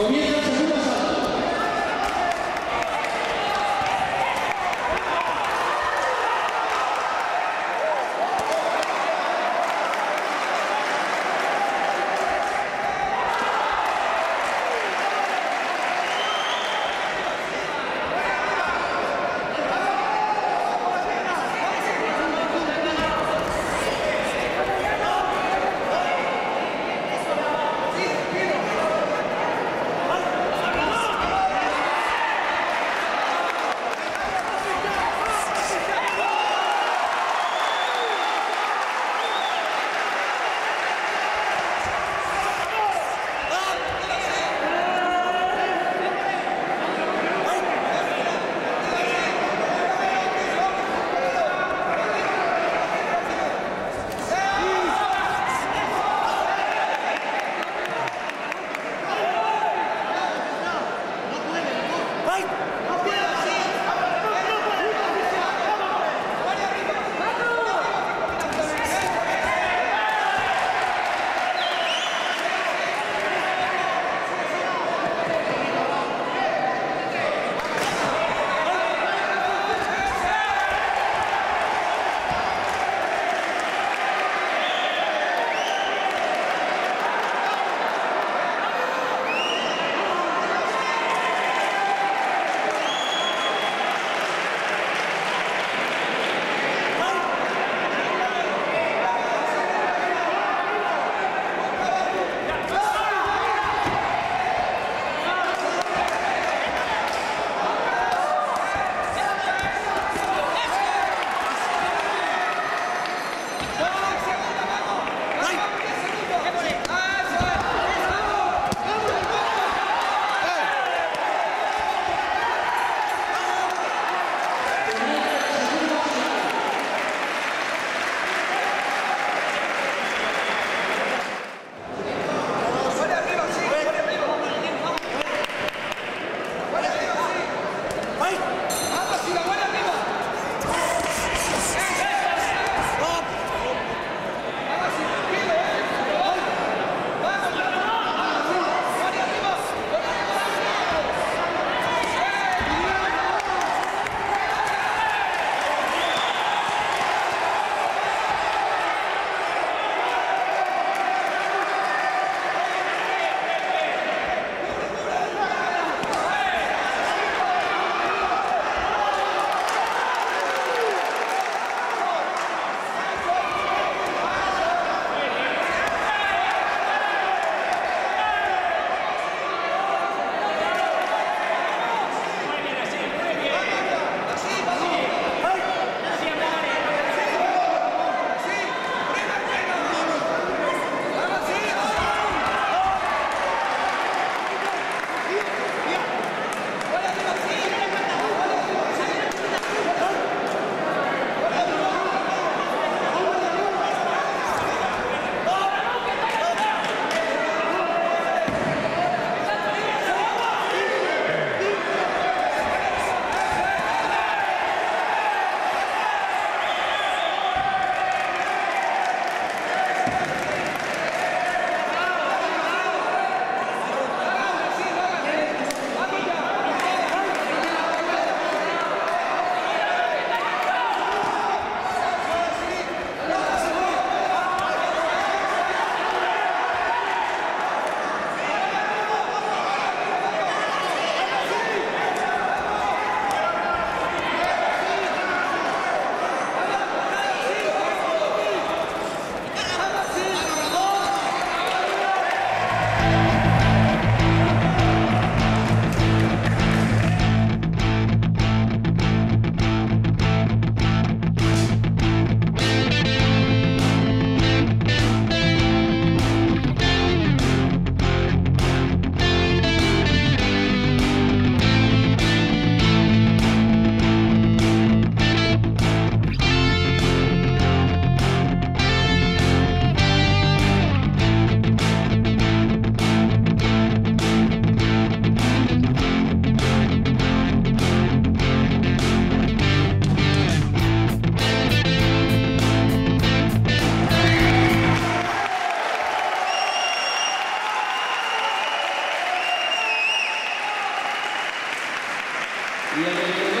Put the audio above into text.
は Yeah.